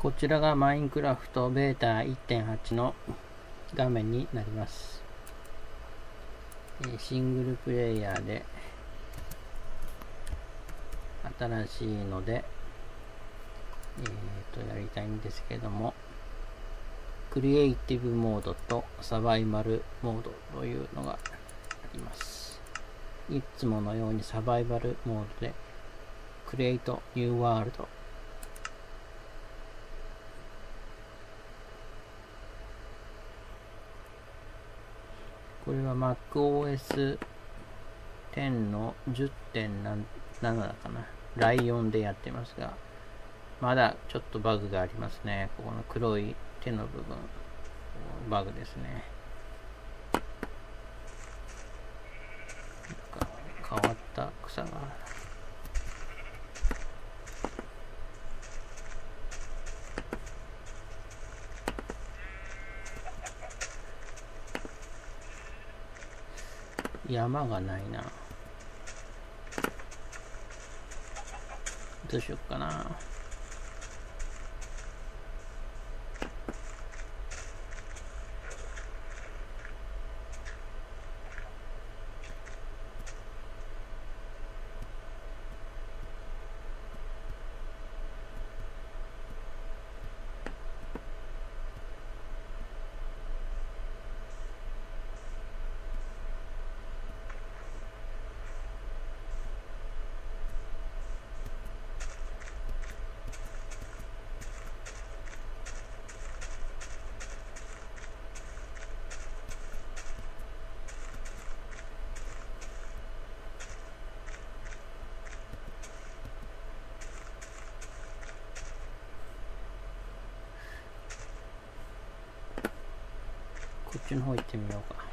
こちらがマインクラフトベータ1.8の画面になります。シングルプレイヤーで新しいので、えー、とやりたいんですけども、クリエイティブモードとサバイバルモードというのがあります。いつものようにサバイバルモードで、クリエイトニューワールドこれは MacOS 10の10.7だかな。ライオンでやってますが、まだちょっとバグがありますね。ここの黒い手の部分、バグですね。なんか変わった草が山がないな。どうしよっかな。ちの方行ってみようか。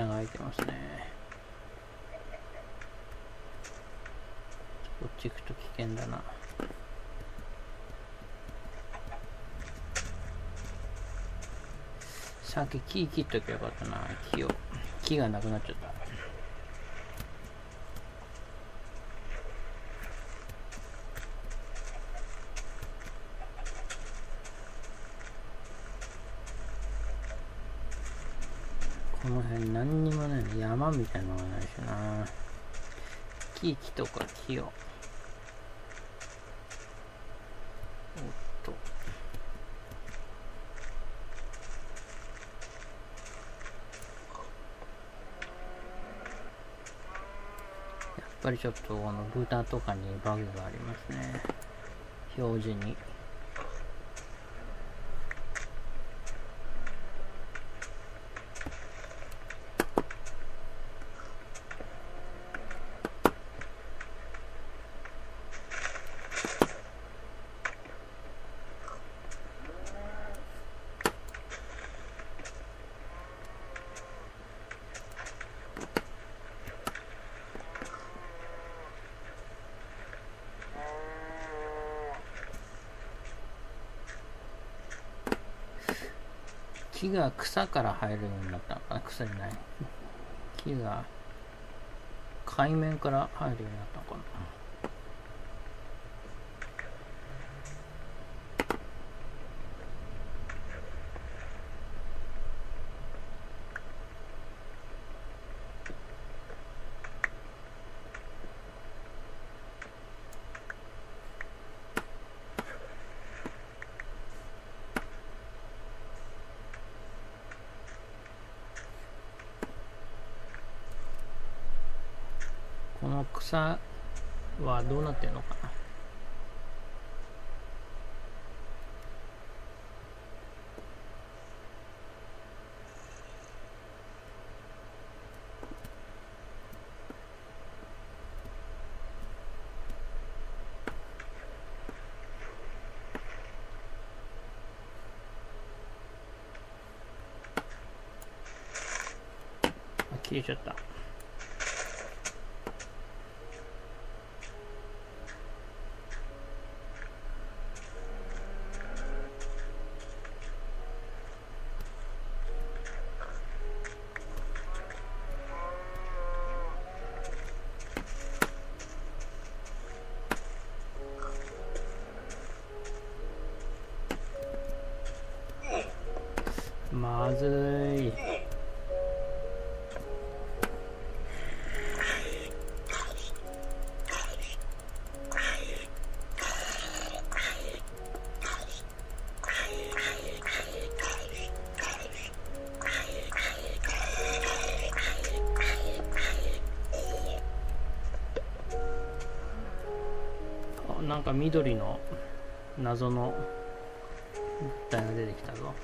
穴が開いてますね。こっち行くと危険だな。さっき木切っときゃよかったな。木を。木がなくなっちゃった。この辺何にもみたいなのがないしな。木木とか木をおっと。やっぱりちょっとこの豚とかにバグがありますね。表示に。木が草から生えるようになったのかな。草じゃない。木が海面から生えるようになったのかなこの草はどうなってるのかまずい。なんか緑の謎の物体が出てきたぞ。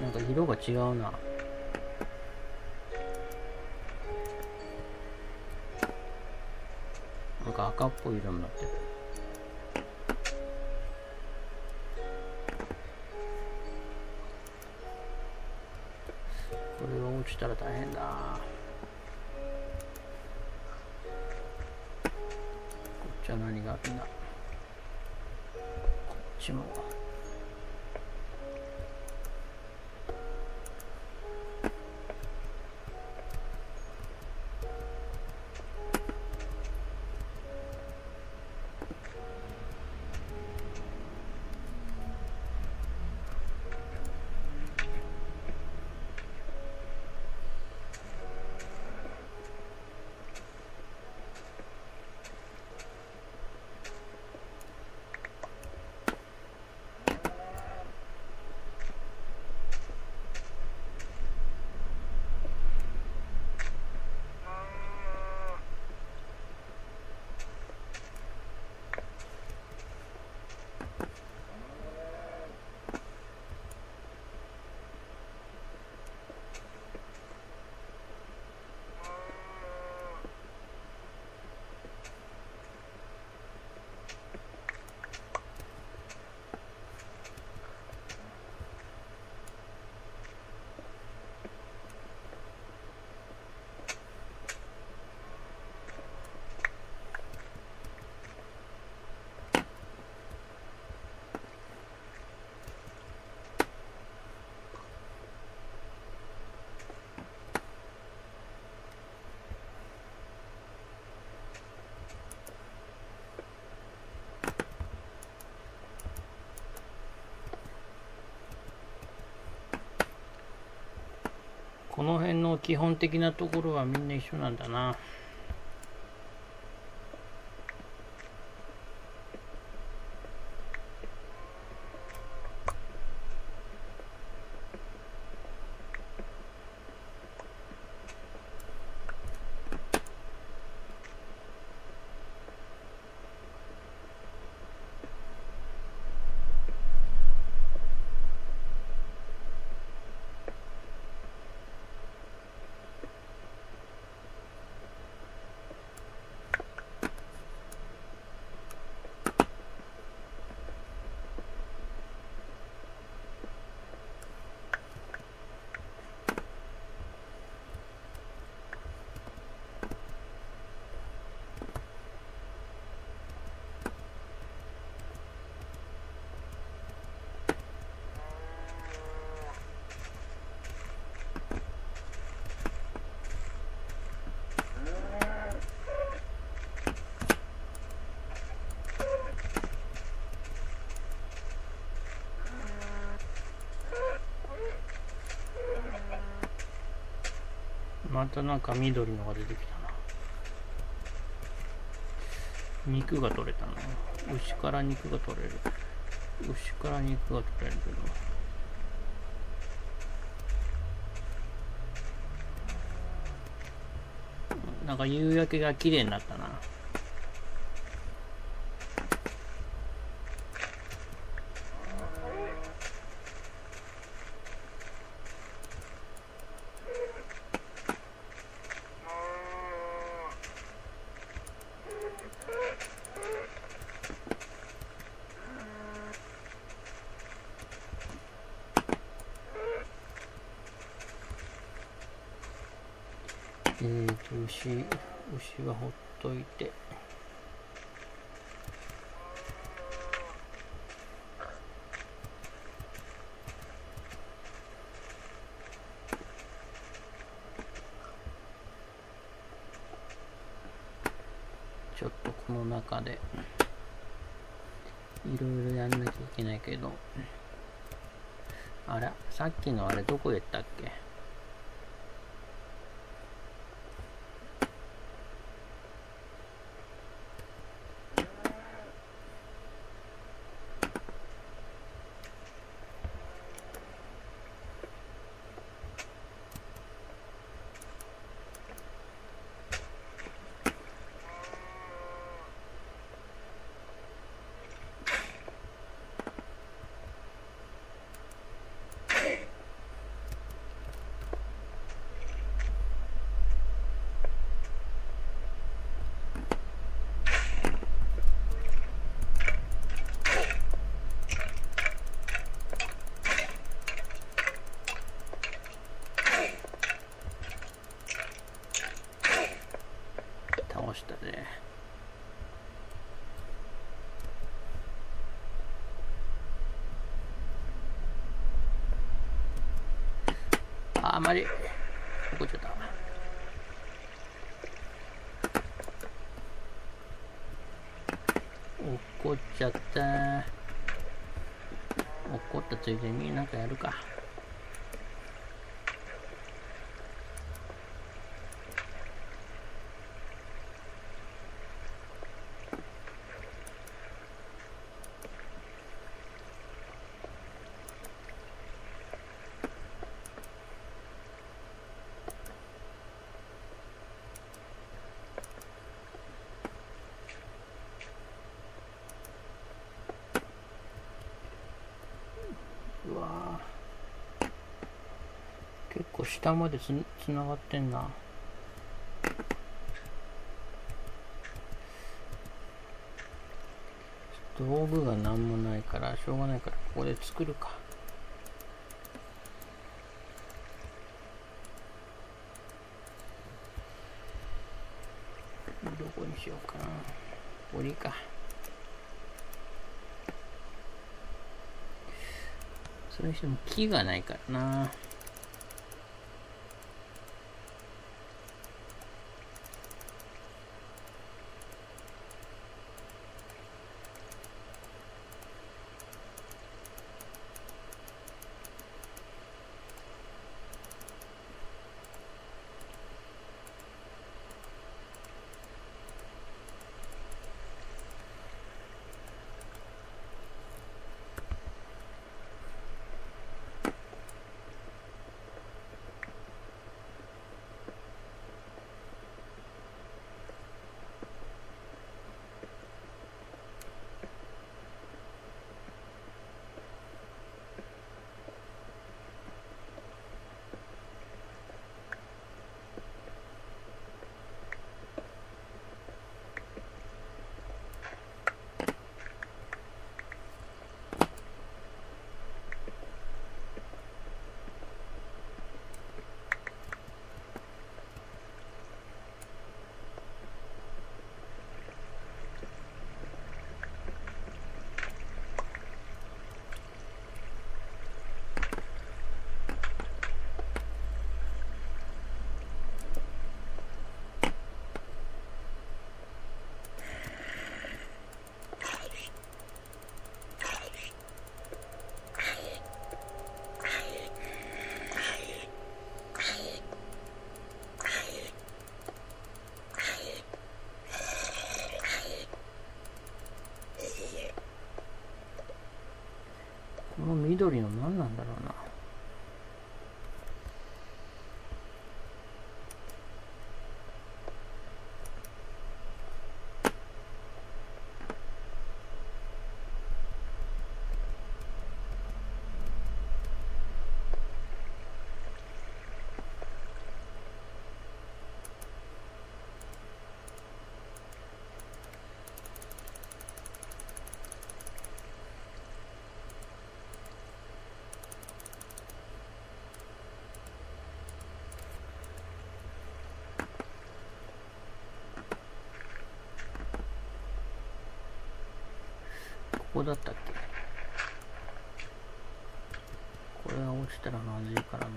なんか色が違うな。なんか赤っぽい色になってる。これが落ちたら大変だ。こっちは何があるんだ。こっちも。この辺の基本的なところはみんな一緒なんだな。またなんか緑のが出てきたな。肉が取れたな牛から肉が取れる。牛から肉が取れるけど。なんか夕焼けが綺麗になったな。えーと牛牛はほっといて。ちょっとこの中でいろいろやんなきゃいけないけど。あらさっきのあれどこへ行ったっけ倒したねああまり怒っちゃった怒っちゃった怒ったついでになんかやるかうわー結構下までつつながってんな。道具が何もないからしょうがないからここで作るか。どこにしようかな。檻か。それにしても木がないからな。の緑の何なんだろうな。こだったっけ？これが落ちたらまずいからな。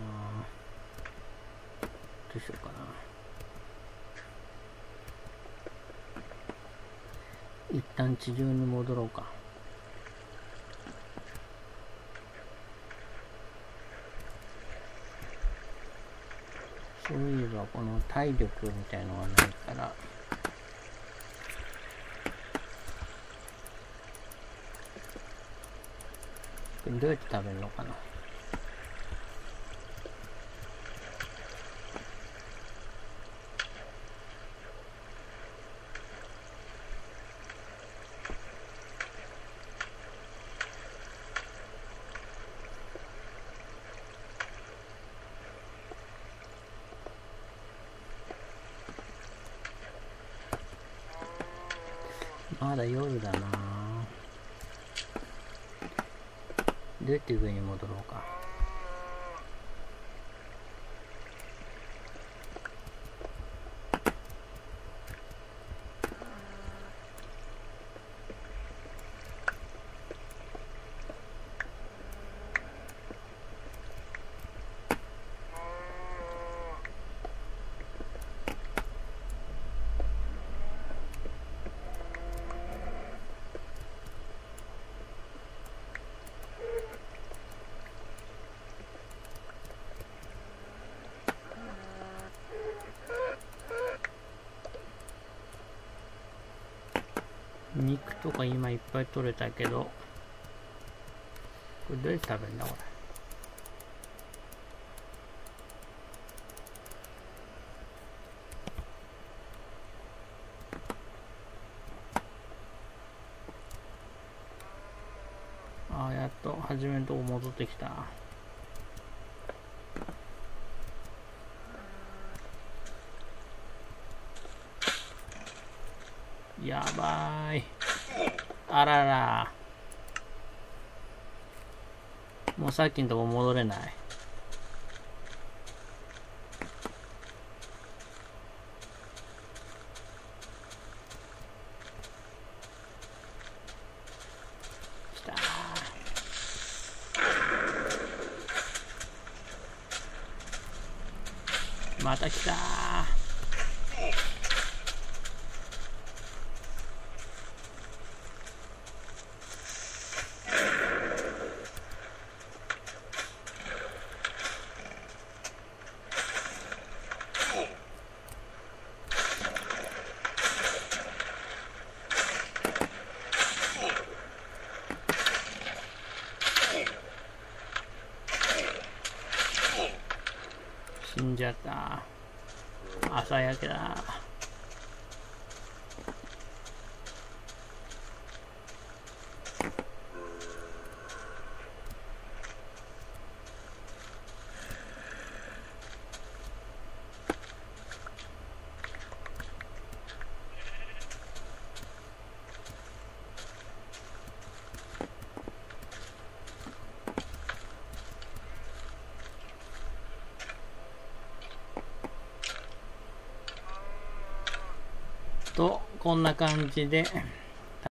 どうしようかな。一旦地上に戻ろうか。そういえばこの体力みたいのがないから。どうやって食べるのかな？まだ夜だな。っていうふうに戻ろうか。肉とか今いっぱい取れたけど、これどうやって食べるんだこれ？ああ、やっと初めのとこ戻ってきた。やばい。あらら。もうさっきのとこ戻れない。来たまた来た死んじゃった。朝焼けだと、こんな感じで、